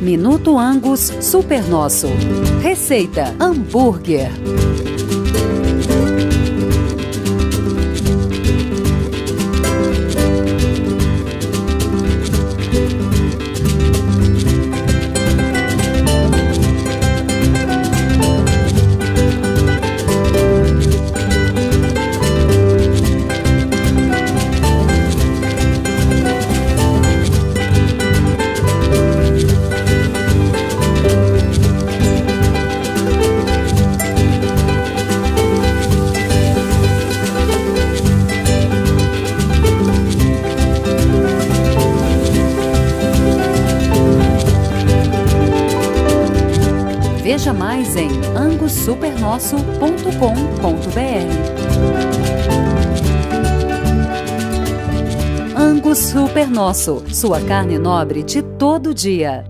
Minuto Angus Super Nosso. Receita: hambúrguer. Veja mais em angussupernosso.com.br. Angus Super Nosso, sua carne nobre de todo dia.